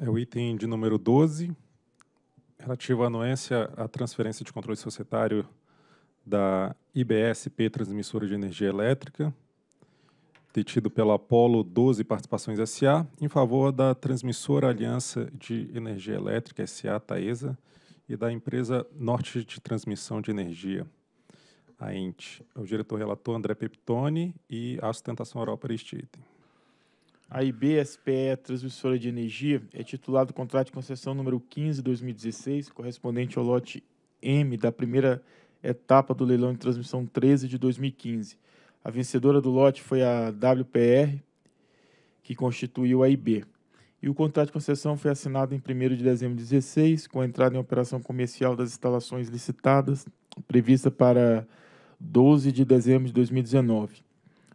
é o item de número 12, relativo à anuência à transferência de controle societário da IBSP Transmissora de Energia Elétrica, detido pela Apolo 12 Participações SA, em favor da Transmissora Aliança de Energia Elétrica SA, TAESA, e da empresa Norte de Transmissão de Energia, a ENTE. O diretor relator André Peptoni e a sustentação oral para este item. A IBSPE, transmissora de energia, é titular do contrato de concessão número 15 2016, correspondente ao lote M da primeira etapa do leilão de transmissão 13 de 2015. A vencedora do lote foi a WPR, que constituiu a IB. E o contrato de concessão foi assinado em 1 de dezembro de 2016, com a entrada em operação comercial das instalações licitadas, prevista para 12 de dezembro de 2019.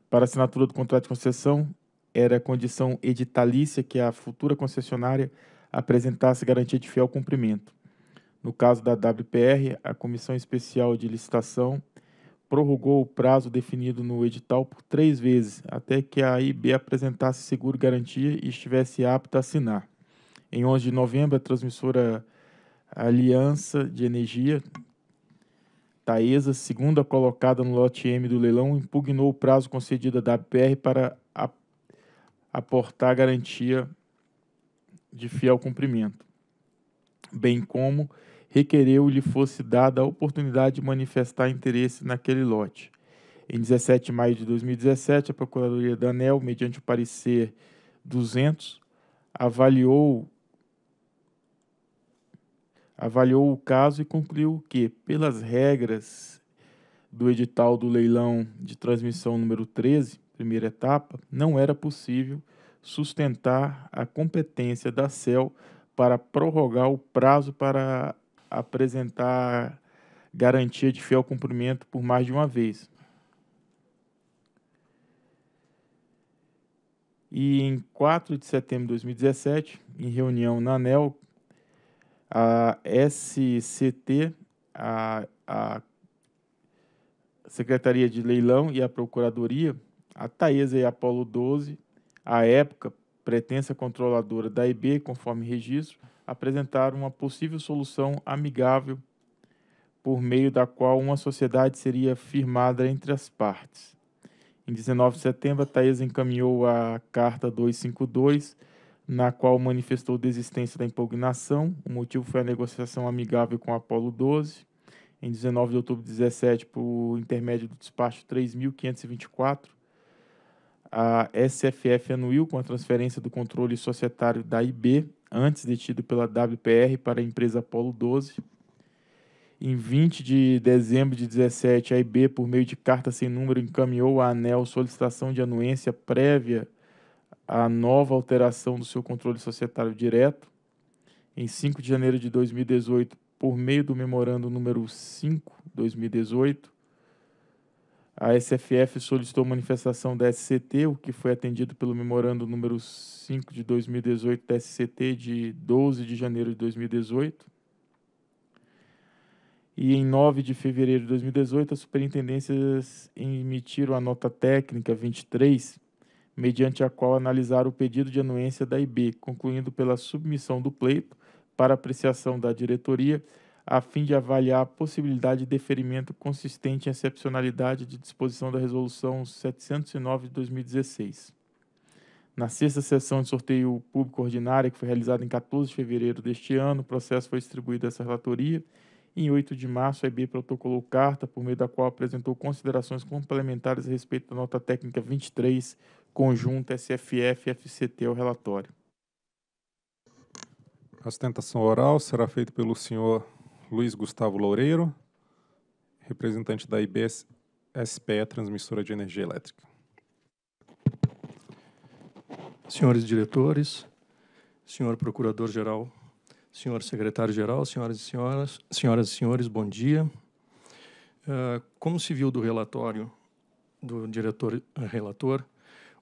Para assinatura do contrato de concessão, era condição editalícia que a futura concessionária apresentasse garantia de fiel cumprimento. No caso da WPR, a Comissão Especial de Licitação prorrogou o prazo definido no edital por três vezes, até que a IB apresentasse seguro garantia e estivesse apta a assinar. Em 11 de novembro, a transmissora Aliança de Energia, Taesa, segunda colocada no lote M do leilão, impugnou o prazo concedido à WPR para aportar garantia de fiel cumprimento, bem como requereu lhe fosse dada a oportunidade de manifestar interesse naquele lote. Em 17 de maio de 2017, a Procuradoria da ANEL, mediante o parecer 200, avaliou avaliou o caso e concluiu que, pelas regras do edital do leilão de transmissão número 13, primeira etapa, não era possível sustentar a competência da CEL para prorrogar o prazo para apresentar garantia de fiel cumprimento por mais de uma vez. E em 4 de setembro de 2017, em reunião na ANEL, a SCT, a, a Secretaria de Leilão e a Procuradoria a Taesa e a Apolo 12, à época pretensa controladora da IB, conforme registro, apresentaram uma possível solução amigável por meio da qual uma sociedade seria firmada entre as partes. Em 19 de setembro, a Taesa encaminhou a Carta 252, na qual manifestou desistência da impugnação. O motivo foi a negociação amigável com a Apolo 12. Em 19 de outubro de 17, por intermédio do despacho 3524, a SFF anuiu com a transferência do controle societário da IB, antes detido pela WPR, para a empresa Apolo 12. Em 20 de dezembro de 17, a IB, por meio de carta sem número, encaminhou à ANEL solicitação de anuência prévia à nova alteração do seu controle societário direto. Em 5 de janeiro de 2018, por meio do memorando número 5, 2018, a SFF solicitou manifestação da SCT, o que foi atendido pelo memorando número 5 de 2018 da SCT de 12 de janeiro de 2018. E em 9 de fevereiro de 2018, as superintendências emitiram a nota técnica 23, mediante a qual analisaram o pedido de anuência da IB, concluindo pela submissão do pleito para apreciação da diretoria a fim de avaliar a possibilidade de deferimento consistente em excepcionalidade de disposição da Resolução 709 de 2016. Na sexta sessão de sorteio público ordinária, que foi realizada em 14 de fevereiro deste ano, o processo foi distribuído a essa relatoria. Em 8 de março, a EB protocolou carta, por meio da qual apresentou considerações complementares a respeito da nota técnica 23, conjunto SFF-FCT ao relatório. A sustentação oral será feita pelo senhor Luiz Gustavo Loureiro, representante da IBS SPE Transmissora de Energia Elétrica. Senhores diretores, senhor procurador-geral, senhor secretário-geral, senhoras e senhoras, senhoras e senhores, bom dia. Uh, como se viu do relatório do diretor relator,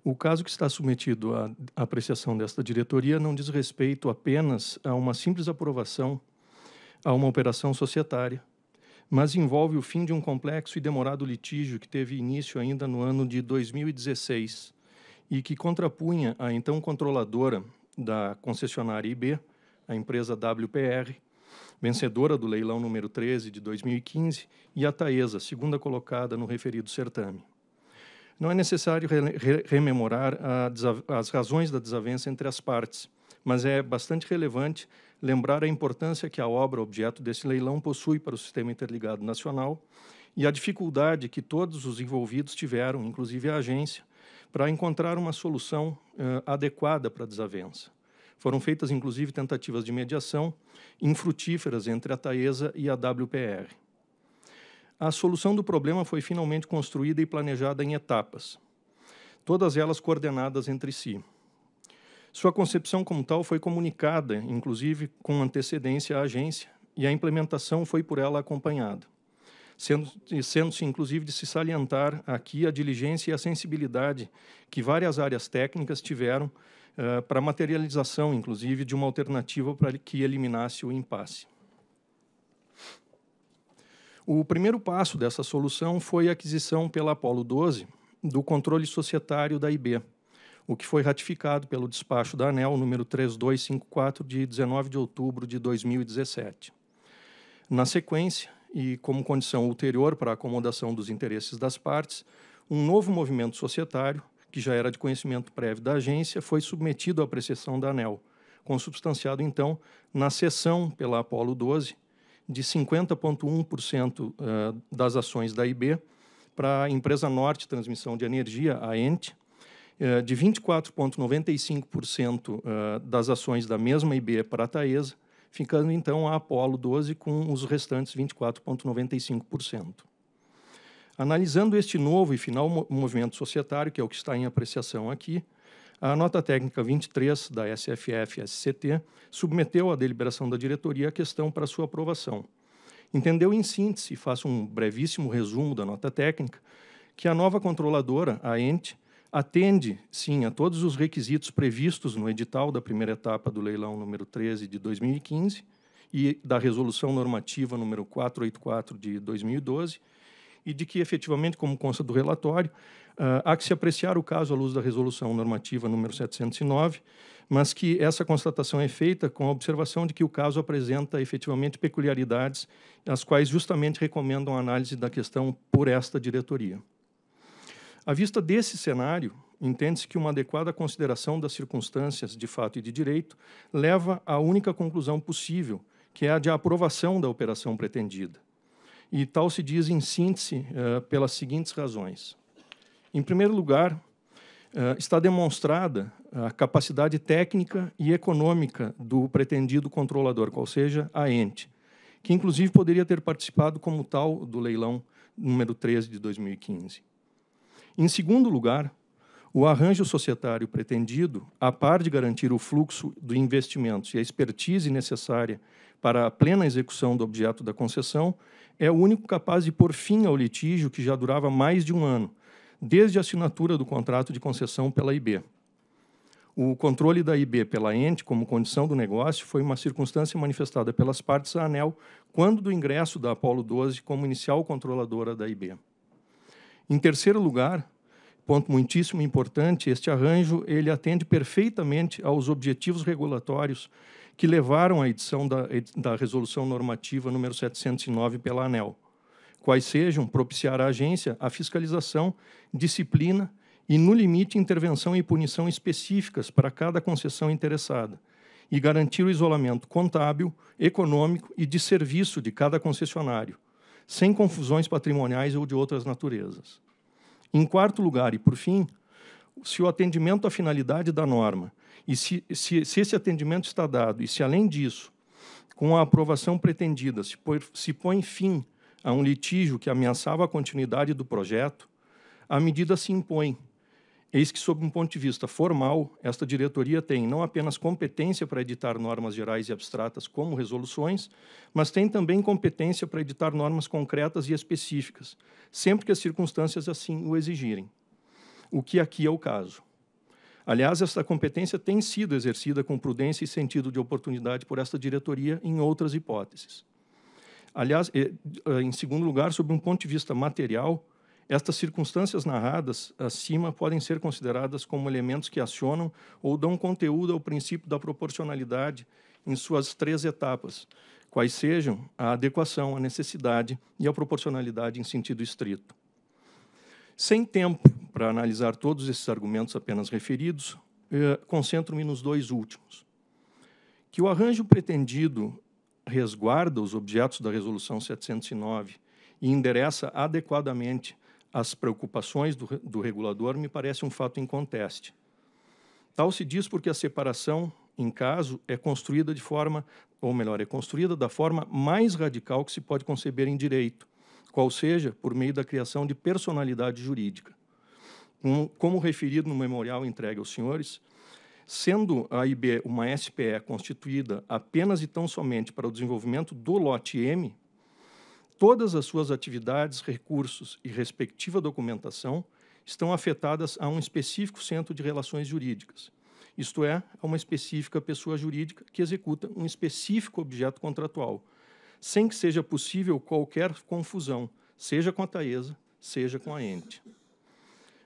o caso que está submetido à apreciação desta diretoria não diz respeito apenas a uma simples aprovação a uma operação societária, mas envolve o fim de um complexo e demorado litígio que teve início ainda no ano de 2016 e que contrapunha a então controladora da concessionária IB, a empresa WPR, vencedora do leilão número 13 de 2015, e a Taesa, segunda colocada no referido certame. Não é necessário re rememorar as razões da desavença entre as partes, mas é bastante relevante lembrar a importância que a obra objeto desse leilão possui para o Sistema Interligado Nacional e a dificuldade que todos os envolvidos tiveram, inclusive a agência, para encontrar uma solução uh, adequada para a desavença. Foram feitas, inclusive, tentativas de mediação infrutíferas entre a Taesa e a WPR. A solução do problema foi finalmente construída e planejada em etapas, todas elas coordenadas entre si. Sua concepção como tal foi comunicada, inclusive, com antecedência à agência, e a implementação foi por ela acompanhada sendo-se, sendo inclusive, de se salientar aqui a diligência e a sensibilidade que várias áreas técnicas tiveram uh, para a materialização, inclusive, de uma alternativa para que eliminasse o impasse. O primeiro passo dessa solução foi a aquisição pela Apollo 12 do controle societário da IB, o que foi ratificado pelo despacho da ANEL número 3254 de 19 de outubro de 2017. Na sequência, e, como condição ulterior para a acomodação dos interesses das partes, um novo movimento societário, que já era de conhecimento prévio da agência, foi submetido à apreciação da ANEL, consubstanciado, então, na cessão pela Apolo 12 de 50,1% eh, das ações da IB para a empresa Norte Transmissão de Energia, a ENTE, de 24,95% eh, das ações da mesma IB para a Taesa ficando então a Apollo 12 com os restantes 24,95%. Analisando este novo e final movimento societário, que é o que está em apreciação aqui, a nota técnica 23 da SFF-SCT submeteu à deliberação da diretoria a questão para sua aprovação. Entendeu, em síntese, faço um brevíssimo resumo da nota técnica, que a nova controladora, a ENTE, atende, sim, a todos os requisitos previstos no edital da primeira etapa do leilão número 13 de 2015 e da resolução normativa número 484 de 2012, e de que, efetivamente, como consta do relatório, uh, há que se apreciar o caso à luz da resolução normativa número 709, mas que essa constatação é feita com a observação de que o caso apresenta efetivamente peculiaridades, as quais justamente recomendam a análise da questão por esta diretoria. À vista desse cenário, entende-se que uma adequada consideração das circunstâncias de fato e de direito leva à única conclusão possível, que é a de aprovação da operação pretendida. E tal se diz em síntese uh, pelas seguintes razões. Em primeiro lugar, uh, está demonstrada a capacidade técnica e econômica do pretendido controlador, qual seja a ente, que inclusive poderia ter participado como tal do leilão número 13 de 2015. Em segundo lugar, o arranjo societário pretendido, a par de garantir o fluxo do investimento e a expertise necessária para a plena execução do objeto da concessão, é o único capaz de pôr fim ao litígio que já durava mais de um ano, desde a assinatura do contrato de concessão pela IB. O controle da IB pela ente como condição do negócio foi uma circunstância manifestada pelas partes à ANEL quando do ingresso da Apollo 12 como inicial controladora da IB. Em terceiro lugar, ponto muitíssimo importante, este arranjo ele atende perfeitamente aos objetivos regulatórios que levaram à edição da, da resolução normativa número 709 pela ANEL, quais sejam propiciar à agência a fiscalização, disciplina e, no limite, intervenção e punição específicas para cada concessão interessada, e garantir o isolamento contábil, econômico e de serviço de cada concessionário, sem confusões patrimoniais ou de outras naturezas. Em quarto lugar, e por fim, se o atendimento à finalidade da norma, e se, se, se esse atendimento está dado, e se, além disso, com a aprovação pretendida, se, põe, se põe fim a um litígio que ameaçava a continuidade do projeto, a medida se impõe Eis que, sob um ponto de vista formal, esta diretoria tem não apenas competência para editar normas gerais e abstratas como resoluções, mas tem também competência para editar normas concretas e específicas, sempre que as circunstâncias assim o exigirem. O que aqui é o caso. Aliás, esta competência tem sido exercida com prudência e sentido de oportunidade por esta diretoria em outras hipóteses. Aliás, em segundo lugar, sob um ponto de vista material, Estas circunstâncias narradas acima podem ser consideradas como elementos que acionam ou dão conteúdo ao princípio da proporcionalidade em suas três etapas, quais sejam a adequação, a necessidade e a proporcionalidade em sentido estrito. Sem tempo para analisar todos esses argumentos apenas referidos, eh, concentro-me nos dois últimos. Que o arranjo pretendido resguarda os objetos da Resolução 709 e endereça adequadamente as preocupações do, do regulador me parece um fato inconteste. Tal se diz porque a separação, em caso, é construída de forma, ou melhor, é construída da forma mais radical que se pode conceber em direito, qual seja por meio da criação de personalidade jurídica. Um, como referido no memorial entregue aos senhores, sendo a IB uma SPE constituída apenas e tão somente para o desenvolvimento do lote M, todas as suas atividades, recursos e respectiva documentação estão afetadas a um específico centro de relações jurídicas, isto é, a uma específica pessoa jurídica que executa um específico objeto contratual, sem que seja possível qualquer confusão, seja com a Taesa, seja com a ente.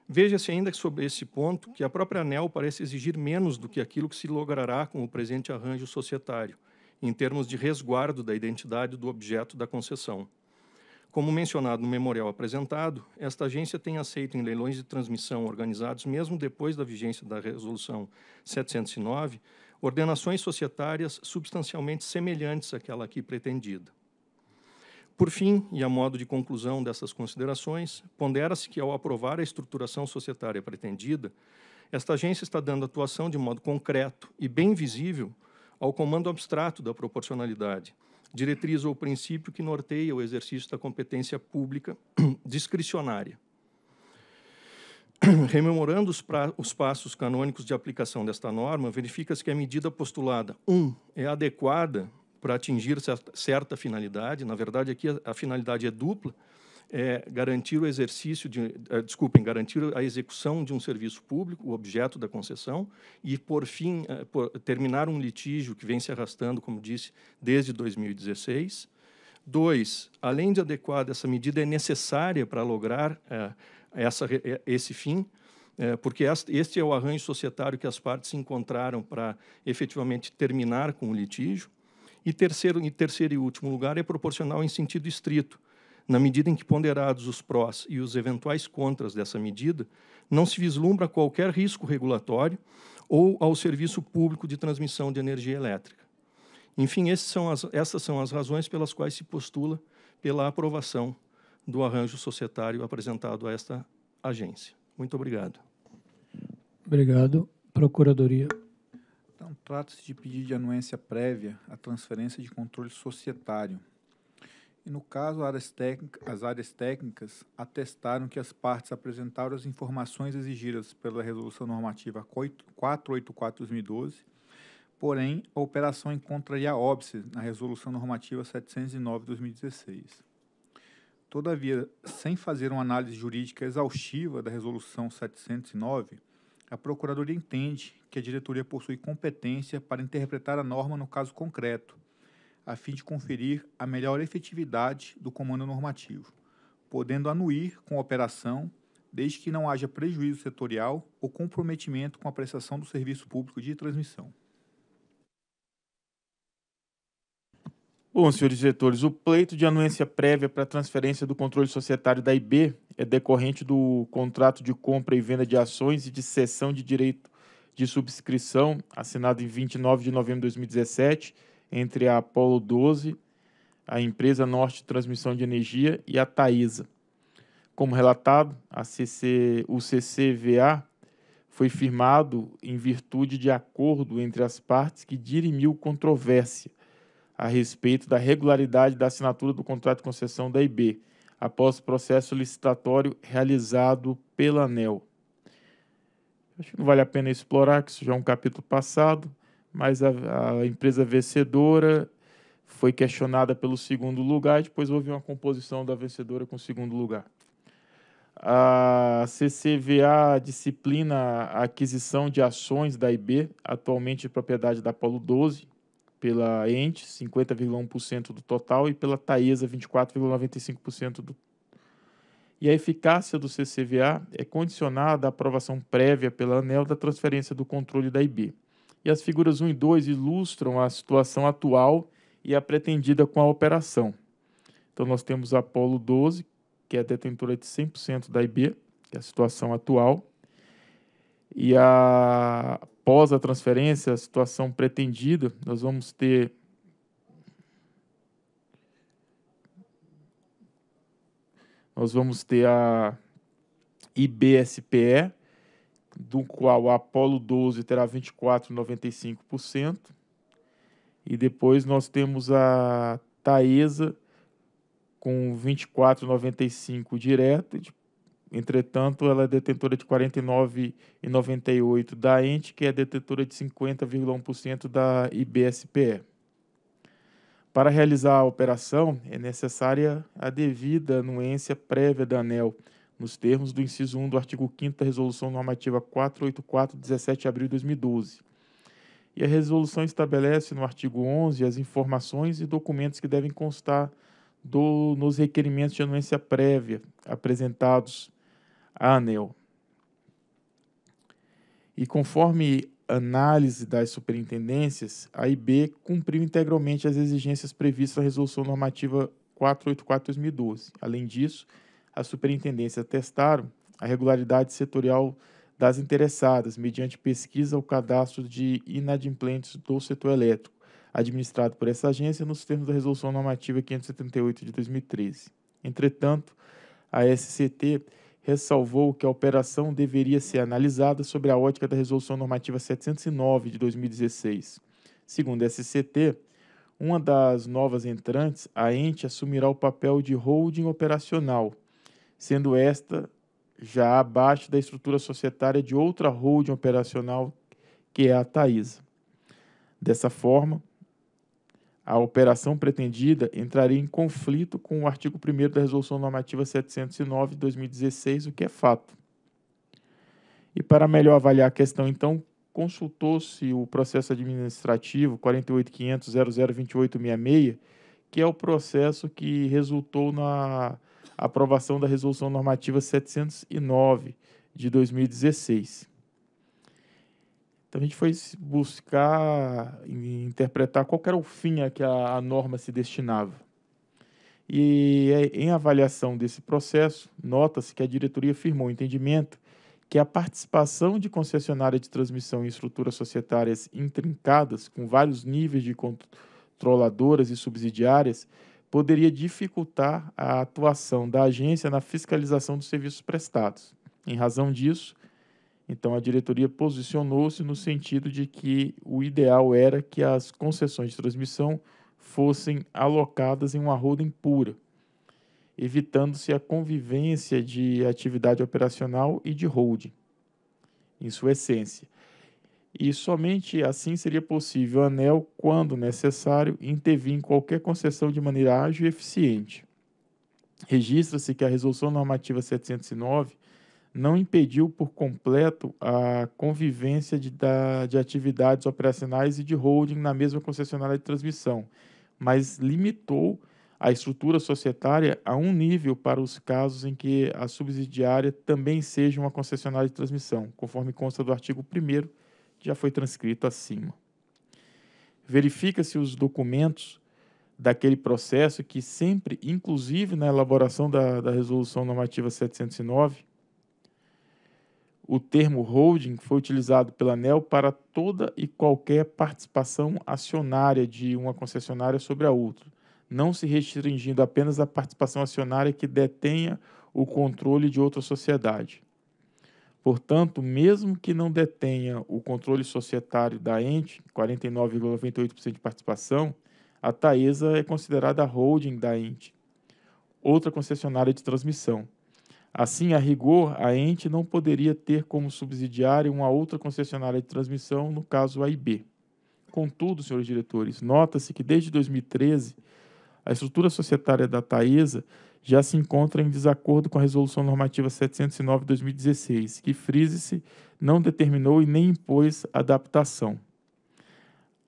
Veja-se ainda sobre esse ponto que a própria ANEL parece exigir menos do que aquilo que se logrará com o presente arranjo societário, em termos de resguardo da identidade do objeto da concessão. Como mencionado no memorial apresentado, esta agência tem aceito em leilões de transmissão organizados mesmo depois da vigência da Resolução 709, ordenações societárias substancialmente semelhantes àquela aqui pretendida. Por fim, e a modo de conclusão dessas considerações, pondera-se que, ao aprovar a estruturação societária pretendida, esta agência está dando atuação de modo concreto e bem visível ao comando abstrato da proporcionalidade, diretriz ou princípio que norteia o exercício da competência pública discricionária. Rememorando os, pra, os, passos canônicos de aplicação desta norma, verifica-se que a medida postulada, um, é adequada para atingir certa, certa, finalidade, na verdade aqui a, a finalidade é dupla, é garantir o exercício de, uh, desculpem, garantir a execução de um serviço público, o objeto da concessão, e, por fim, uh, por, terminar um litígio que vem se arrastando, como disse, desde 2016. Dois, além de adequada, essa medida é necessária para lograr uh, essa, esse fim, porque este é o arranjo societário que as partes encontraram para efetivamente terminar com o litígio. E terceiro, em terceiro e último lugar, é proporcional em sentido estrito, na medida em que, ponderados os prós e os eventuais contras dessa medida, não se vislumbra qualquer risco regulatório ou ao serviço público de transmissão de energia elétrica. Enfim, são as, essas são as razões pelas quais se postula pela aprovação do arranjo societário apresentado a esta agência. Muito obrigado. Obrigado. Procuradoria. Então, trata-se de pedido de anuência prévia à transferência de controle societário e, no caso, áreas as áreas técnicas atestaram que as partes apresentaram as informações exigidas pela Resolução Normativa 484-2012, porém, a operação encontraria óbice na Resolução Normativa 709-2016. Todavia, sem fazer uma análise jurídica exaustiva da Resolução 709, a Procuradoria entende que a diretoria possui competência para interpretar a norma no caso concreto, a fim de conferir a melhor efetividade do comando normativo, podendo anuir com a operação desde que não haja prejuízo setorial ou comprometimento com a prestação do serviço público de transmissão. Bom, senhores diretores, o pleito de anuência prévia para transferência do controle societário da IB é decorrente do contrato de compra e venda de ações e de cessão de direito de subscrição assinado em 29 de novembro de 2017 entre a Apollo 12, a empresa Norte de Transmissão de Energia e a Taesa. Como relatado, CC, o CCVA foi firmado em virtude de acordo entre as partes que dirimiu controvérsia a respeito da regularidade da assinatura do contrato de concessão da IB, após o processo licitatório realizado pela ANEL. Acho que não vale a pena explorar, que isso já é um capítulo passado mas a, a empresa vencedora foi questionada pelo segundo lugar e depois houve uma composição da vencedora com o segundo lugar. A CCVA disciplina a aquisição de ações da IB, atualmente de propriedade da Polo 12, pela Ente, 50,1% do total, e pela Taesa, 24,95% do e a eficácia do CCVA é condicionada à aprovação prévia pela ANEL da transferência do controle da IB. E as figuras 1 e 2 ilustram a situação atual e a pretendida com a operação. Então, nós temos a Apolo 12, que é detentora de 100% da IB, que é a situação atual, e a após a transferência, a situação pretendida, nós vamos ter nós vamos ter a IBSPE, do qual a Apolo 12 terá 24,95%, e depois nós temos a Taesa com 24,95% direto, entretanto ela é detentora de 49,98% da ente, que é detentora de 50,1% da IBSPE. Para realizar a operação, é necessária a devida anuência prévia da ANEL, nos termos do inciso 1 do artigo 5 da Resolução Normativa 484, 17 de abril de 2012. E a resolução estabelece no artigo 11 as informações e documentos que devem constar do, nos requerimentos de anuência prévia apresentados à ANEL. E conforme análise das superintendências, a IB cumpriu integralmente as exigências previstas na Resolução Normativa 484-2012. Além disso, as superintendências atestaram a regularidade setorial das interessadas, mediante pesquisa ao cadastro de inadimplentes do setor elétrico, administrado por essa agência nos termos da Resolução Normativa 578 de 2013. Entretanto, a SCT ressalvou que a operação deveria ser analisada sobre a ótica da Resolução Normativa 709 de 2016. Segundo a SCT, uma das novas entrantes, a ente assumirá o papel de holding operacional, sendo esta já abaixo da estrutura societária de outra holding operacional, que é a Taísa. Dessa forma, a operação pretendida entraria em conflito com o artigo 1 da Resolução Normativa 709 de 2016, o que é fato. E para melhor avaliar a questão, então, consultou-se o processo administrativo 48500002866, que é o processo que resultou na aprovação da Resolução Normativa 709 de 2016. Então a gente foi buscar interpretar qual era o fim a que a, a norma se destinava. E é, em avaliação desse processo, nota-se que a diretoria firmou o entendimento que a participação de concessionária de transmissão em estruturas societárias intrincadas, com vários níveis de controladoras e subsidiárias, poderia dificultar a atuação da agência na fiscalização dos serviços prestados. Em razão disso, então, a diretoria posicionou-se no sentido de que o ideal era que as concessões de transmissão fossem alocadas em uma holding pura, evitando-se a convivência de atividade operacional e de holding, em sua essência. E somente assim seria possível a ANEL, quando necessário, intervir em qualquer concessão de maneira ágil e eficiente. Registra-se que a Resolução Normativa 709 não impediu por completo a convivência de, da, de atividades operacionais e de holding na mesma concessionária de transmissão, mas limitou a estrutura societária a um nível para os casos em que a subsidiária também seja uma concessionária de transmissão, conforme consta do artigo 1 que já foi transcrito acima. Verifica-se os documentos daquele processo que sempre, inclusive na elaboração da, da Resolução Normativa 709, o termo holding foi utilizado pela ANEL para toda e qualquer participação acionária de uma concessionária sobre a outra, não se restringindo apenas à participação acionária que detenha o controle de outra sociedade. Portanto, mesmo que não detenha o controle societário da ente, 49,98% de participação, a Taesa é considerada a holding da ente, outra concessionária de transmissão Assim, a rigor, a ente não poderia ter como subsidiária uma outra concessionária de transmissão, no caso a IB. Contudo, senhores diretores, nota-se que desde 2013 a estrutura societária da Taesa já se encontra em desacordo com a Resolução Normativa 709 de 2016, que, frise-se, não determinou e nem impôs adaptação.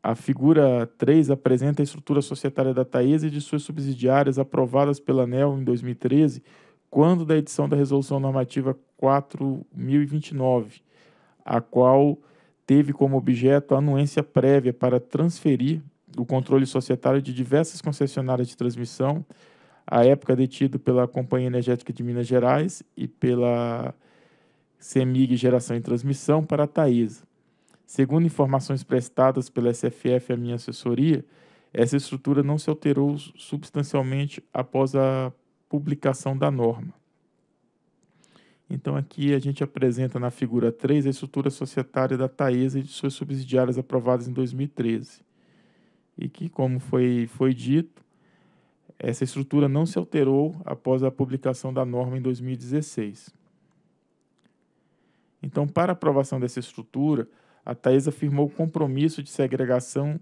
A figura 3 apresenta a estrutura societária da Taesa e de suas subsidiárias aprovadas pela ANEL em 2013, quando da edição da Resolução Normativa 4029, a qual teve como objeto a anuência prévia para transferir o controle societário de diversas concessionárias de transmissão, à época detido pela Companhia Energética de Minas Gerais e pela CEMIG Geração e Transmissão para a Taesa. Segundo informações prestadas pela SFF à minha assessoria, essa estrutura não se alterou substancialmente após a publicação da norma. Então, aqui a gente apresenta na figura 3 a estrutura societária da Taesa e de suas subsidiárias aprovadas em 2013. E que, como foi, foi dito, essa estrutura não se alterou após a publicação da norma em 2016. Então, para aprovação dessa estrutura, a Taesa afirmou o compromisso de segregação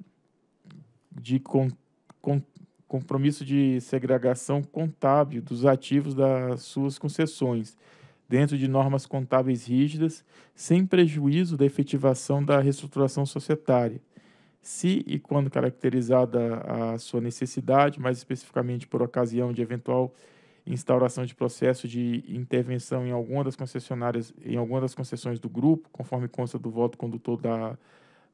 de com, com, compromisso de segregação contábil dos ativos das suas concessões, dentro de normas contábeis rígidas, sem prejuízo da efetivação da reestruturação societária. Se e quando caracterizada a sua necessidade, mais especificamente por ocasião de eventual instauração de processo de intervenção em alguma das concessionárias, em alguma das concessões do grupo, conforme consta do voto condutor da,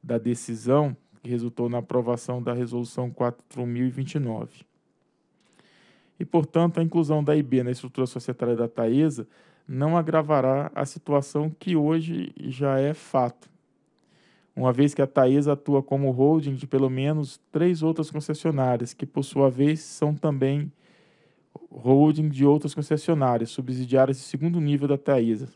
da decisão, que resultou na aprovação da Resolução 4.029. E, portanto, a inclusão da IB na estrutura societária da Taesa não agravará a situação que hoje já é fato, uma vez que a Taesa atua como holding de pelo menos três outras concessionárias, que, por sua vez, são também holding de outras concessionárias, subsidiárias de segundo nível da Taesa.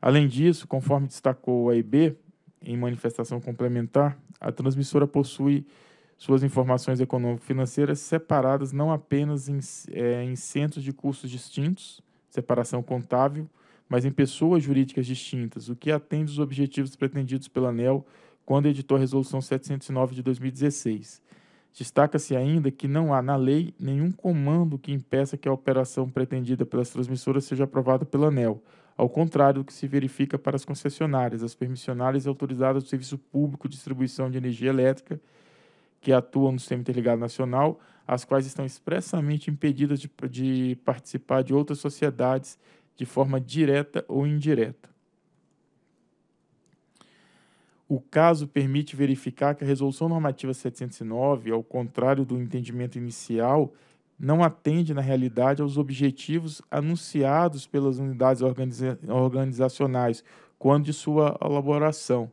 Além disso, conforme destacou a EB em manifestação complementar, a transmissora possui suas informações econômico-financeiras separadas não apenas em, é, em centros de custos distintos, separação contábil, mas em pessoas jurídicas distintas, o que atende os objetivos pretendidos pela ANEL quando editou a Resolução 709 de 2016. Destaca-se ainda que não há na lei nenhum comando que impeça que a operação pretendida pelas transmissoras seja aprovada pela ANEL, ao contrário do que se verifica para as concessionárias, as permissionárias autorizadas do Serviço Público de Distribuição de Energia Elétrica, que atuam no Sistema Interligado Nacional, as quais estão expressamente impedidas de, de participar de outras sociedades de forma direta ou indireta. O caso permite verificar que a Resolução Normativa 709, ao contrário do entendimento inicial, não atende, na realidade, aos objetivos anunciados pelas unidades organiza organizacionais quando de sua elaboração.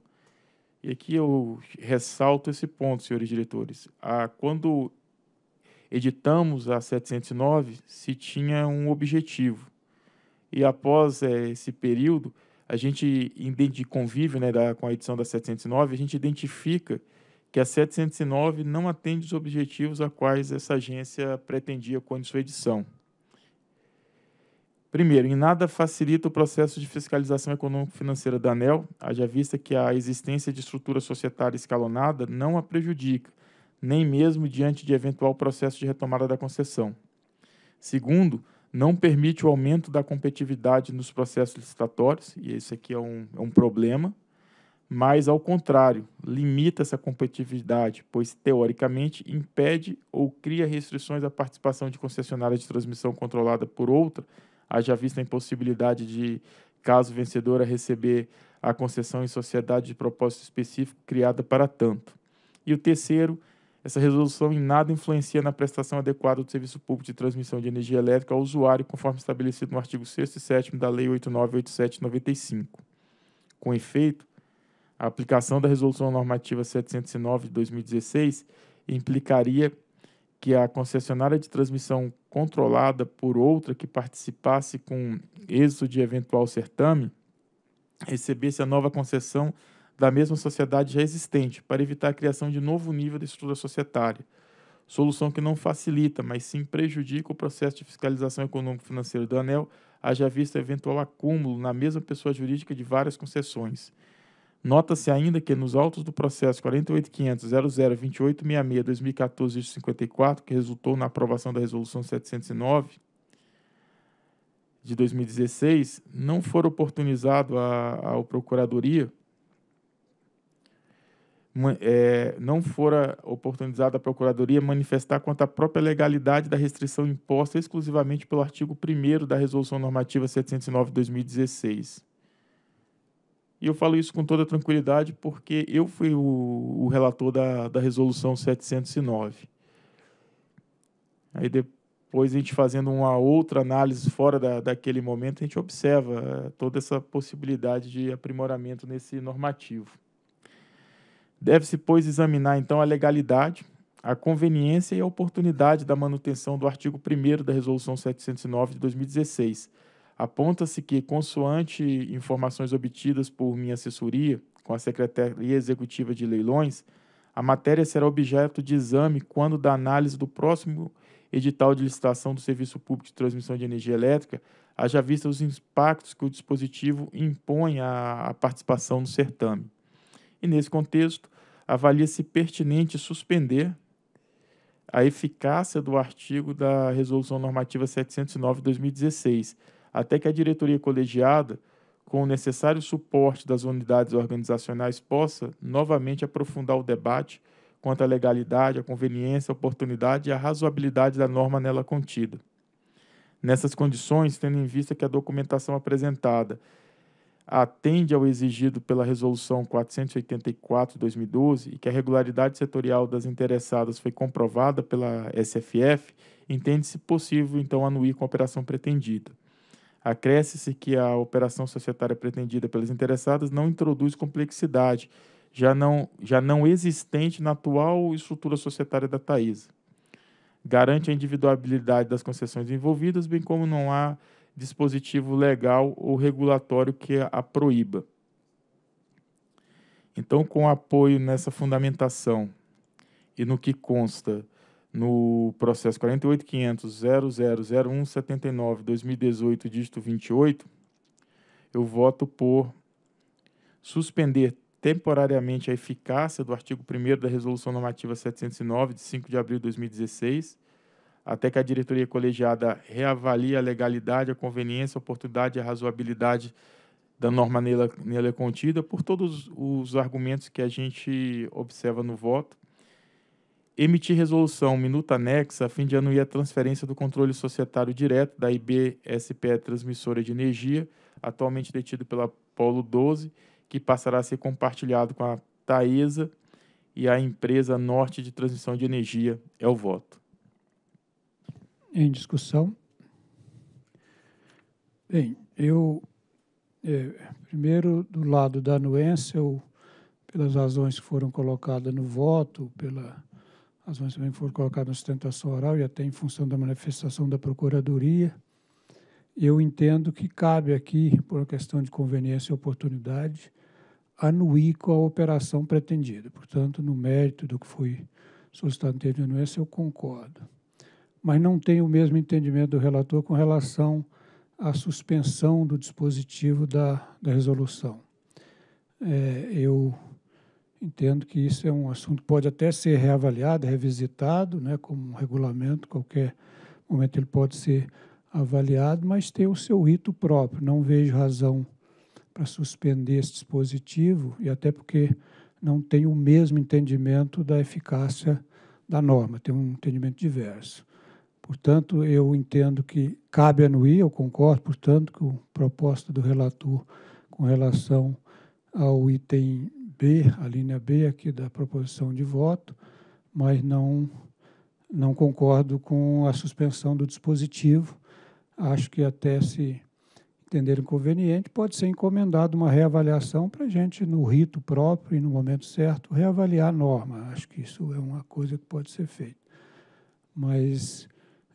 E aqui eu ressalto esse ponto, senhores diretores. Ah, quando editamos a 709, se tinha um objetivo. E após é, esse período, a gente, de convívio né, da, com a edição da 709, a gente identifica que a 709 não atende os objetivos a quais essa agência pretendia com sua edição. Primeiro, em nada facilita o processo de fiscalização econômico-financeira da ANEL, haja vista que a existência de estrutura societária escalonada não a prejudica, nem mesmo diante de eventual processo de retomada da concessão. Segundo, não permite o aumento da competitividade nos processos licitatórios, e esse aqui é um, é um problema mas, ao contrário, limita essa competitividade, pois, teoricamente, impede ou cria restrições à participação de concessionárias de transmissão controlada por outra, haja vista a impossibilidade de, caso vencedora, receber a concessão em sociedade de propósito específico criada para tanto. E o terceiro, essa resolução em nada influencia na prestação adequada do serviço público de transmissão de energia elétrica ao usuário, conforme estabelecido no artigo 6 e 7 da Lei 8987-95. Com efeito, a aplicação da Resolução Normativa 709 de 2016 implicaria que a concessionária de transmissão controlada por outra que participasse com êxito de eventual certame recebesse a nova concessão da mesma sociedade já existente, para evitar a criação de novo nível de estrutura societária. Solução que não facilita, mas sim prejudica o processo de fiscalização econômico-financeira do ANEL, haja vista eventual acúmulo na mesma pessoa jurídica de várias concessões. Nota-se ainda que nos autos do processo 48.500.002866-2014-54, que resultou na aprovação da Resolução 709 de 2016, não for oportunizado à Procuradoria é, não fora oportunizada a Procuradoria manifestar quanto à própria legalidade da restrição imposta exclusivamente pelo artigo 1 da Resolução Normativa 709 de 2016. E eu falo isso com toda tranquilidade porque eu fui o, o relator da, da Resolução 709. Aí depois a gente fazendo uma outra análise fora da, daquele momento, a gente observa eh, toda essa possibilidade de aprimoramento nesse normativo. Deve-se, pois, examinar então a legalidade, a conveniência e a oportunidade da manutenção do artigo 1 da Resolução 709 de 2016. Aponta-se que, consoante informações obtidas por minha assessoria com a Secretaria Executiva de Leilões, a matéria será objeto de exame quando da análise do próximo edital de licitação do Serviço Público de Transmissão de Energia Elétrica, haja vista os impactos que o dispositivo impõe à participação no certame. E, nesse contexto, avalia-se pertinente suspender a eficácia do artigo da Resolução Normativa 709 de 2016, até que a diretoria colegiada, com o necessário suporte das unidades organizacionais, possa novamente aprofundar o debate quanto à legalidade, a conveniência, a oportunidade e a razoabilidade da norma nela contida. Nessas condições, tendo em vista que a documentação apresentada atende ao exigido pela Resolução 484 de 2012 e que a regularidade setorial das interessadas foi comprovada pela SFF, entende-se possível, então, anuir com a operação pretendida. Acresce-se que a operação societária pretendida pelas interessadas não introduz complexidade, já não, já não existente na atual estrutura societária da Taísa. Garante a individualidade das concessões envolvidas, bem como não há dispositivo legal ou regulatório que a proíba. Então, com apoio nessa fundamentação e no que consta no processo 48.500.0001.79.2018, dígito 28, eu voto por suspender temporariamente a eficácia do artigo 1 da Resolução Normativa 709, de 5 de abril de 2016, até que a diretoria colegiada reavalie a legalidade, a conveniência, a oportunidade e a razoabilidade da norma nela, nela contida, por todos os argumentos que a gente observa no voto. Emitir resolução minuta anexa a fim de anuir a transferência do controle societário direto da IBSPE Transmissora de Energia, atualmente detido pela Polo 12, que passará a ser compartilhado com a Taesa e a empresa Norte de Transmissão de Energia. É o voto. Em discussão. Bem, eu, é, primeiro, do lado da anuência, eu, pelas razões que foram colocadas no voto, pelas razões que também foram colocadas na sustentação oral e até em função da manifestação da Procuradoria, eu entendo que cabe aqui, por uma questão de conveniência e oportunidade, anuir com a operação pretendida. Portanto, no mérito do que foi solicitado em termos de anuência, eu concordo mas não tem o mesmo entendimento do relator com relação à suspensão do dispositivo da, da resolução. É, eu entendo que isso é um assunto que pode até ser reavaliado, revisitado, né, como um regulamento, qualquer momento ele pode ser avaliado, mas tem o seu rito próprio. Não vejo razão para suspender esse dispositivo, e até porque não tem o mesmo entendimento da eficácia da norma, tem um entendimento diverso. Portanto, eu entendo que cabe anuir, eu concordo, portanto, com a proposta do relator com relação ao item B, a linha B aqui da proposição de voto, mas não, não concordo com a suspensão do dispositivo. Acho que até se entender inconveniente, pode ser encomendado uma reavaliação para a gente, no rito próprio e no momento certo, reavaliar a norma. Acho que isso é uma coisa que pode ser feita. Mas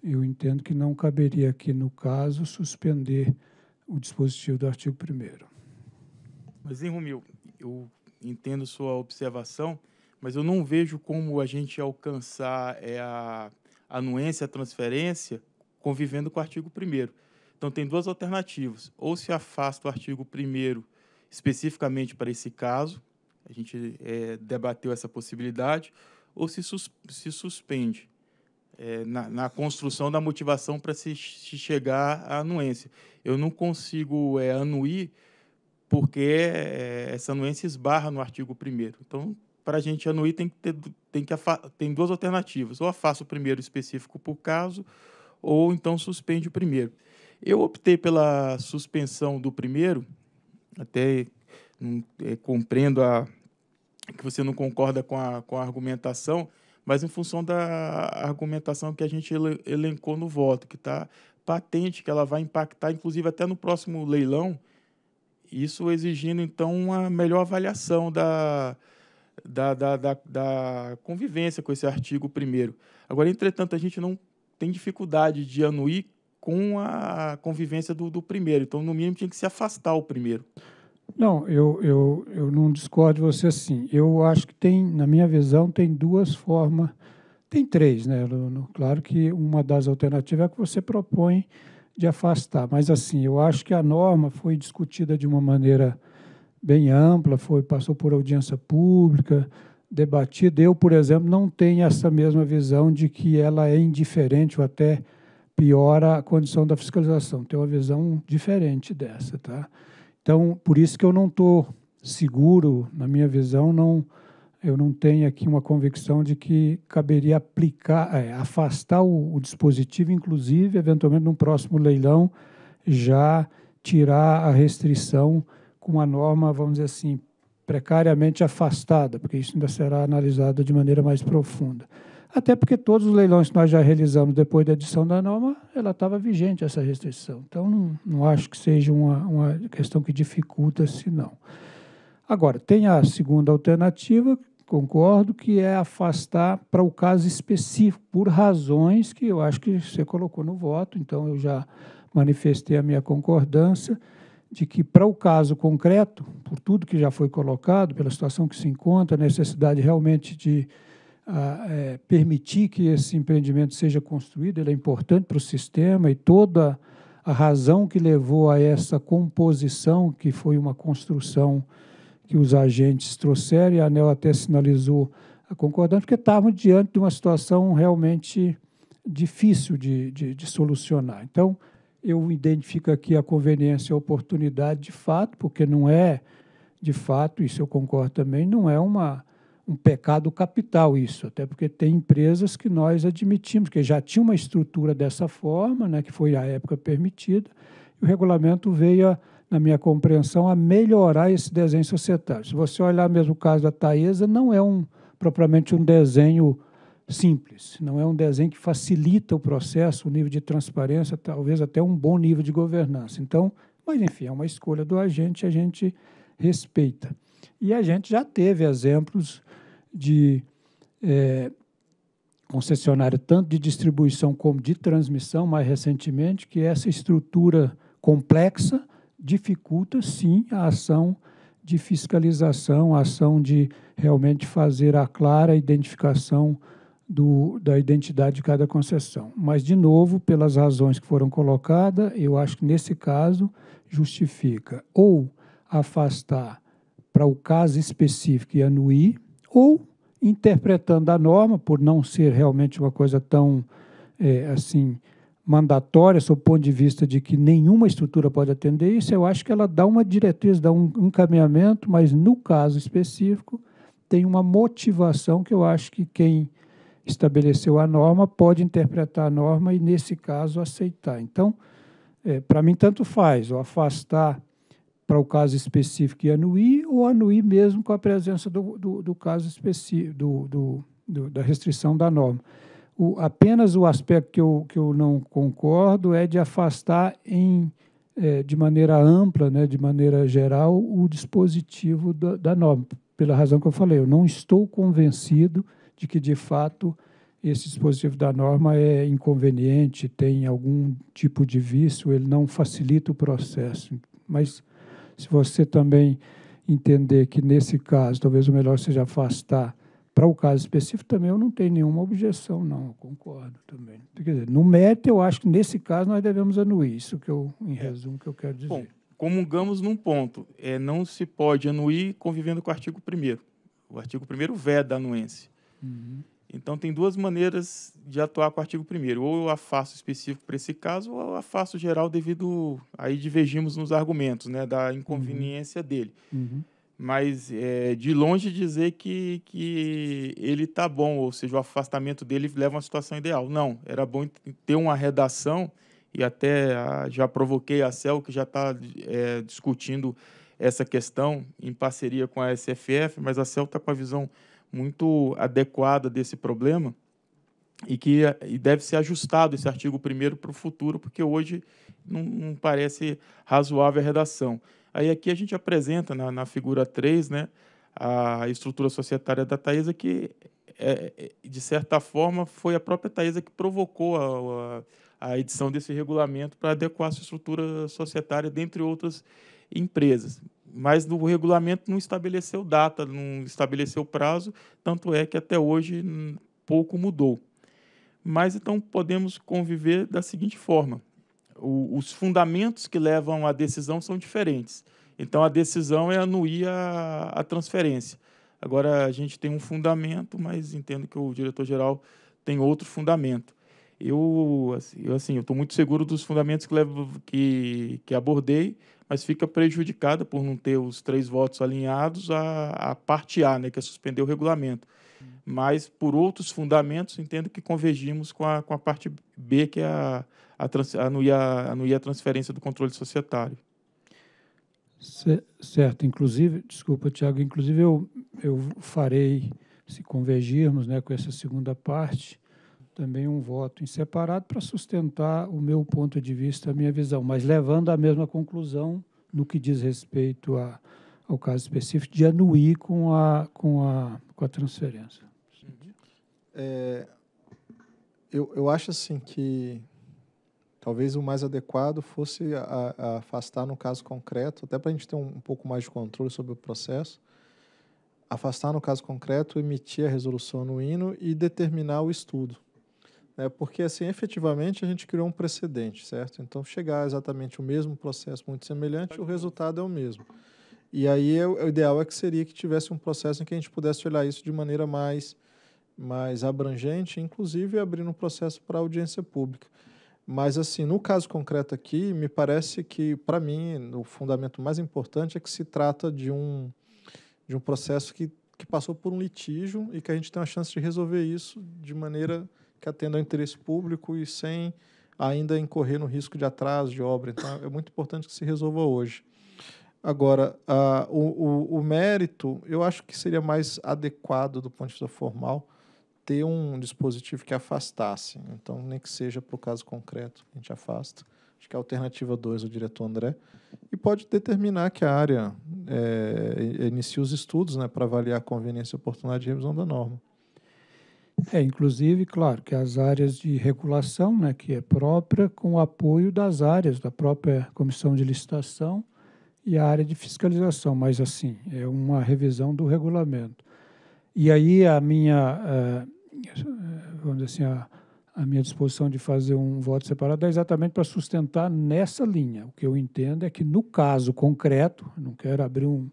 eu entendo que não caberia aqui, no caso, suspender o dispositivo do artigo 1 Mas, hein, Romil, eu entendo sua observação, mas eu não vejo como a gente alcançar é, a anuência, a transferência, convivendo com o artigo 1 Então, tem duas alternativas. Ou se afasta o artigo 1 especificamente para esse caso, a gente é, debateu essa possibilidade, ou se, sus se suspende é, na, na, construção da motivação para se, se, chegar à anuência. Eu não consigo é, anuir porque é, essa anuência esbarra no artigo 1 Então, para a gente anuir, tem que ter tem, que tem duas alternativas. Ou afasta o primeiro específico por caso, ou então suspende o primeiro. Eu optei pela suspensão do primeiro, até é, compreendo a, que você não concorda com a, com a argumentação, mas em função da argumentação que a gente elencou no voto, que está patente, que ela vai impactar, inclusive, até no próximo leilão, isso exigindo, então, uma melhor avaliação da, da, da, da, da convivência com esse artigo primeiro. Agora, entretanto, a gente não tem dificuldade de anuir com a convivência do, do primeiro. Então, no mínimo, tinha que se afastar o primeiro. Não, eu, eu, eu não discordo de você assim. Eu acho que tem, na minha visão, tem duas formas, tem três, né? Claro que uma das alternativas é a que você propõe de afastar, mas assim, eu acho que a norma foi discutida de uma maneira bem ampla, foi passou por audiência pública, debatida. Eu, por exemplo, não tenho essa mesma visão de que ela é indiferente ou até piora a condição da fiscalização. Tenho uma visão diferente dessa, tá? Então, por isso que eu não estou seguro, na minha visão, não, eu não tenho aqui uma convicção de que caberia aplicar, é, afastar o, o, dispositivo, inclusive, eventualmente, num próximo leilão, já tirar a restrição com uma norma, vamos dizer assim, precariamente afastada, porque isso ainda será analisado de maneira mais profunda. Até porque todos os leilões que nós já realizamos depois da edição da norma, ela estava vigente, essa restrição. Então, não, não acho que seja uma, uma questão que dificulta, se não. Agora, tem a segunda alternativa, concordo, que é afastar para o caso específico, por razões que eu acho que você colocou no voto, então eu já manifestei a minha concordância de que, para o caso concreto, por tudo que já foi colocado, pela situação que se encontra, a necessidade realmente de a, é, permitir que esse empreendimento seja construído, ele é importante para o sistema e toda a razão que levou a essa composição, que foi uma construção que os agentes trouxeram, e a ANEL até sinalizou a concordância, porque estavam diante de uma situação realmente difícil de, de, de solucionar. Então, eu identifico aqui a conveniência e a oportunidade de fato, porque não é, de fato, isso eu concordo também, não é uma um pecado capital isso, até porque tem empresas que nós admitimos, que já tinha uma estrutura dessa forma, né, que foi à época permitida, e o regulamento veio, a, na minha compreensão, a melhorar esse desenho societário. Se você olhar mesmo o caso da Taesa, não é um, propriamente um desenho simples, não é um desenho que facilita o processo, o nível de transparência, talvez até um bom nível de governança. Então, mas enfim, é uma escolha do agente, a gente respeita. E a gente já teve exemplos de é, concessionária, tanto de distribuição como de transmissão, mais recentemente, que essa estrutura complexa dificulta, sim, a ação de fiscalização, a ação de realmente fazer a clara identificação do, da identidade de cada concessão. Mas, de novo, pelas razões que foram colocadas, eu acho que nesse caso justifica ou afastar para o caso específico e anuir, ou interpretando a norma, por não ser realmente uma coisa tão é, assim mandatória, sob o ponto de vista de que nenhuma estrutura pode atender isso, eu acho que ela dá uma diretriz, dá um encaminhamento, mas no caso específico tem uma motivação que eu acho que quem estabeleceu a norma pode interpretar a norma e, nesse caso, aceitar. Então, é, para mim, tanto faz, ou afastar para o caso específico e anuir, ou anuir mesmo com a presença do, do, do caso específico, do, do, da restrição da norma. O, apenas o aspecto que eu, que eu não concordo é de afastar em, é, de maneira ampla, né, de maneira geral, o dispositivo da, da norma, pela razão que eu falei. Eu não estou convencido de que, de fato, esse dispositivo da norma é inconveniente, tem algum tipo de vício, ele não facilita o processo. Mas se você também entender que, nesse caso, talvez o melhor seja afastar para o caso específico, também eu não tenho nenhuma objeção, não, eu concordo também. Quer dizer, no mérito, eu acho que, nesse caso, nós devemos anuir. Isso que eu, em resumo, que eu quero dizer. Bom, comungamos num ponto. É, não se pode anuir convivendo com o artigo 1 O artigo 1 veda a anuência. Uhum. Então, tem duas maneiras de atuar com o artigo 1 Ou eu afasto específico para esse caso, ou eu afasto geral devido... Aí divergimos nos argumentos, né, da inconveniência uhum. dele. Uhum. mas é, de longe dizer que, que ele está bom, ou seja, o afastamento dele leva a uma situação ideal. Não, era bom ter uma redação, e até a, já provoquei a CEL, que já está é, discutindo essa questão em parceria com a SFF, mas a CEL está com a visão muito adequada desse problema e que e deve ser ajustado esse artigo primeiro para o futuro, porque hoje não, não, parece razoável a redação. Aí aqui a gente apresenta na, na figura 3 né, a estrutura societária da Taesa, que, é, é, de certa forma, foi a própria Taesa que provocou a, a, a edição desse regulamento para adequar a sua estrutura societária, dentre outras empresas. Mas no regulamento não estabeleceu data, não estabeleceu prazo, tanto é que até hoje pouco mudou. Mas então podemos conviver da seguinte forma: o, os fundamentos que levam à decisão são diferentes. Então a decisão é anuir a, a transferência. Agora a gente tem um fundamento, mas entendo que o diretor-geral tem outro fundamento. Eu, assim, eu assim, estou muito seguro dos fundamentos que, levo, que, que abordei, mas fica prejudicada por não ter os três votos alinhados a, a parte A, né, que é suspender o regulamento. Mas, por outros fundamentos, entendo que convergimos com a, com a parte B, que é a, a, trans, anuir, a, anuir a transferência do controle societário. Certo, inclusive, desculpa, Tiago, inclusive eu, eu farei, se convergirmos né, com essa segunda parte, também um voto em separado para sustentar o meu ponto de vista, a minha visão, mas levando à mesma conclusão no que diz respeito a, ao caso específico de anuir com a, com a, com a transferência. É, eu, eu acho assim que talvez o mais adequado fosse a, a afastar no caso concreto, até para a gente ter um, um pouco mais de controle sobre o processo, afastar no caso concreto, emitir a resolução no hino e determinar o estudo né? porque assim efetivamente a gente criou um precedente, certo? Então chegar exatamente o mesmo processo muito semelhante, o resultado é o mesmo. E aí o ideal é que seria que tivesse um processo em que a gente pudesse olhar isso de maneira mais mais abrangente, inclusive abrindo um processo para audiência pública. Mas assim, no caso concreto aqui, me parece que para mim o fundamento mais importante é que se trata de um de um processo que que passou por um litígio e que a gente tem a chance de resolver isso de maneira que atenda ao interesse público e sem ainda incorrer no risco de atraso de obra. Então, é muito importante que se resolva hoje. Agora, uh, o, o, o, mérito, eu acho que seria mais adequado do ponto de vista formal ter um dispositivo que afastasse. Então, nem que seja para o caso concreto, a gente afasta. Acho que a alternativa 2, o diretor André. E pode determinar que a área é, inicie os estudos né, para avaliar a conveniência e oportunidade de revisão da norma. É, inclusive, claro, que as áreas de regulação, né, que é própria, com o apoio das áreas, da própria comissão de licitação e a área de fiscalização, mas assim, é uma revisão do regulamento. E aí a minha, eh, vamos dizer assim, a, a minha disposição de fazer um voto separado é exatamente para sustentar nessa linha. O que eu entendo é que, no caso concreto, não quero abrir um,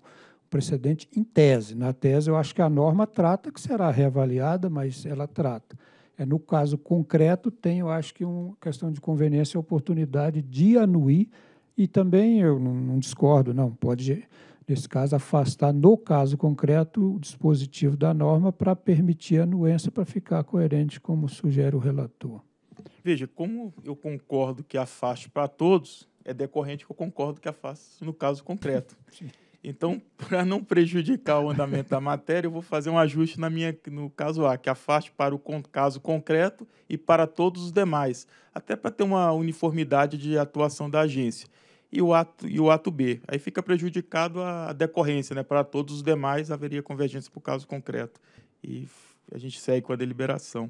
precedente em tese. Na tese, eu acho que a norma trata, que será reavaliada, mas ela trata. É, no caso concreto, tem, eu acho que uma questão de conveniência e oportunidade de anuir, e também eu não, não discordo, não, pode, nesse caso, afastar, no caso concreto, o dispositivo da norma para permitir a anuência para ficar coerente, como sugere o relator. Veja, como eu concordo que afaste para todos, é decorrente que eu concordo que afaste no caso concreto. Sim. Então, para não prejudicar o andamento da matéria, eu vou fazer um ajuste na minha, no caso A, que afaste para o caso concreto e para todos os demais, até para ter uma uniformidade de atuação da agência. E o ato, e o ato B. Aí fica prejudicado a decorrência, né? Para todos os demais haveria convergência para o caso concreto. E a gente segue com a deliberação.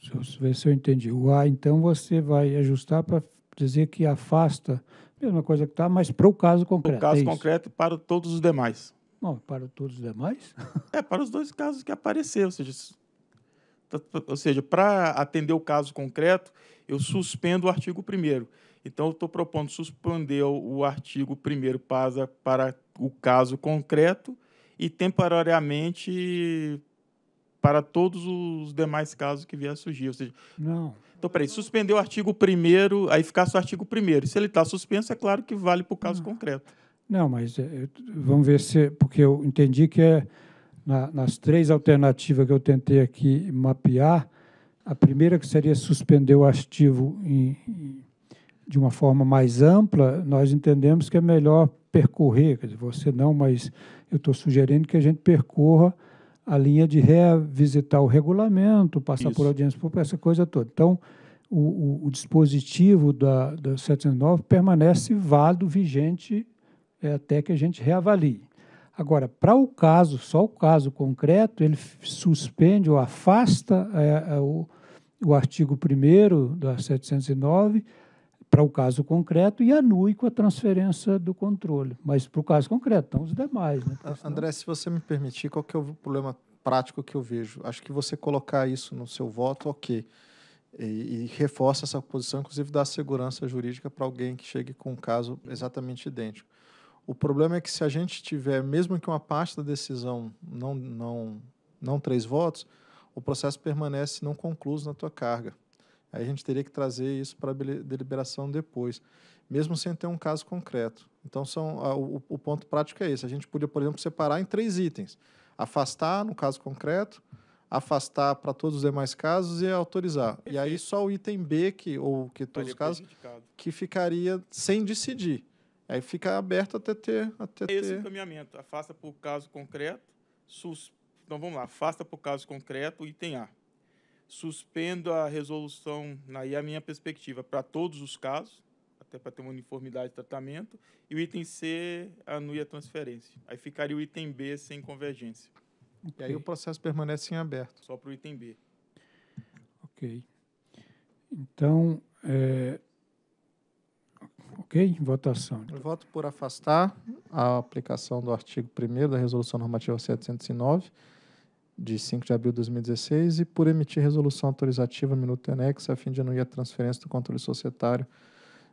Deixa eu ver se eu entendi. O A, então, você vai ajustar para dizer que afasta Mesma coisa que está, mas para o caso concreto. Para o caso é concreto e para todos os demais. Não, para todos os demais? é, para os dois casos que apareceram. Ou seja, ou seja para atender o caso concreto, eu suspendo o artigo 1 Então, eu estou propondo suspender o artigo 1 para, para o caso concreto e temporariamente para todos os demais casos que vier a surgir. Ou seja, não. Então, peraí, suspender o artigo 1 aí ficasse o artigo 1 Se ele está suspenso, é claro que vale para o caso não. concreto. Não, mas é, vamos ver se. Porque eu entendi que é na, nas três alternativas que eu tentei aqui mapear, a primeira que seria suspender o artigo em, em, de uma forma mais ampla, nós entendemos que é melhor percorrer, quer dizer, você não, mas eu estou sugerindo que a gente percorra a linha de revisitar o regulamento, passar Isso. por audiência pública, essa coisa toda. Então, o, o, o dispositivo da, da 709 permanece válido, vigente, é, até que a gente reavalie. Agora, para o caso, só o caso concreto, ele suspende ou afasta é, é, o, o artigo 1 da 709 para o caso concreto e anui com a transferência do controle. Mas para o caso concreto, estão os demais. Né? André, se você me permitir, qual que é o problema prático que eu vejo? Acho que você colocar isso no seu voto, ok. E, e reforça essa posição, inclusive dá segurança jurídica para alguém que chegue com um caso exatamente idêntico. O problema é que se a gente tiver, mesmo que uma parte da decisão não, não, não três votos, o processo permanece não concluído na tua carga. Aí a gente teria que trazer isso para a deliberação depois, mesmo sem ter um caso concreto. Então, são, a, o, o, ponto prático é esse. A gente podia, por exemplo, separar em três itens. Afastar, no caso concreto, afastar para todos os demais casos e autorizar. Perfeito. E aí só o item B, que, ou que todos os casos, que ficaria sem decidir. Aí fica aberto até ter... Até Esse ter... encaminhamento. Afasta por caso concreto, sus... então vamos lá, afasta por caso concreto, item A suspendo a resolução, aí a minha perspectiva, para todos os casos, até para ter uma uniformidade de tratamento, e o item C anui a transferência. Aí ficaria o item B sem convergência. Okay. E aí o processo permanece em aberto. Só para o item B. Ok. Então, é... ok, votação. Eu voto por afastar a aplicação do artigo 1 da Resolução Normativa 709, de 5 de abril de 2016 e por emitir resolução autorizativa minuto anexo a fim de anuir a transferência do controle societário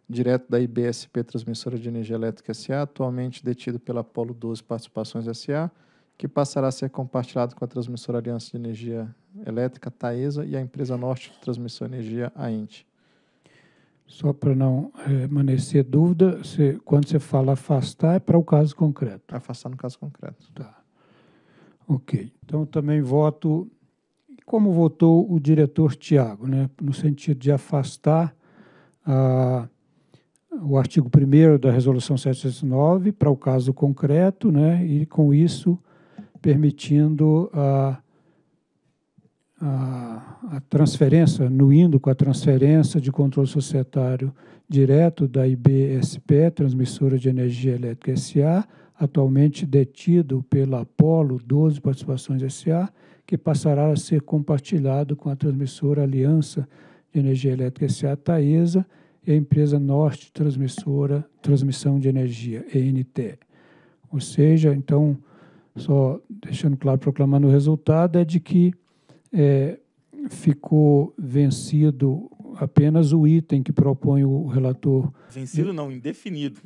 direto da IBSP Transmissora de Energia Elétrica SA, atualmente detido pela Polo 12 Participações SA, que passará a ser compartilhado com a Transmissora Aliança de Energia Elétrica, TAESA, e a empresa Norte de Transmissão Energia, AENT. Só para não é, permanecer dúvida, você, quando você fala afastar, é para o caso concreto. Afastar no caso concreto. Tá. Ok. Então, também voto, como votou o diretor Tiago, né, no sentido de afastar a, o artigo 1 da Resolução 709 para o caso concreto, né, e com isso permitindo a, a, a transferência, indo com a transferência de controle societário direto da IBSP, Transmissora de Energia Elétrica SA, atualmente detido pela Apolo 12 Participações SA, que passará a ser compartilhado com a transmissora Aliança de Energia Elétrica SA Taesa e a empresa Norte Transmissora Transmissão de Energia, ENT. Ou seja, então, só deixando claro, proclamando o resultado, é de que é, ficou vencido apenas o item que propõe o relator. Vencido não, indefinido.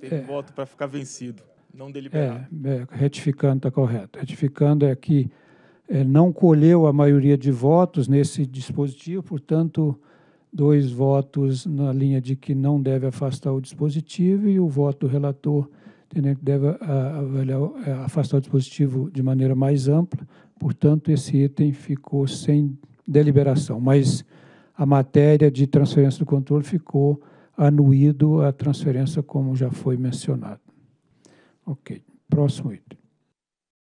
Teve é. voto para ficar vencido, não deliberado. É, é retificando está correto. Retificando é que não colheu a maioria de votos nesse dispositivo, portanto, dois votos na linha de que não deve afastar o dispositivo e o voto do relator que deve avaliar, é, afastar o dispositivo de maneira mais ampla. Portanto, esse item ficou sem deliberação, mas a matéria de transferência do controle ficou anuído a transferência, como já foi mencionado. Ok, próximo item.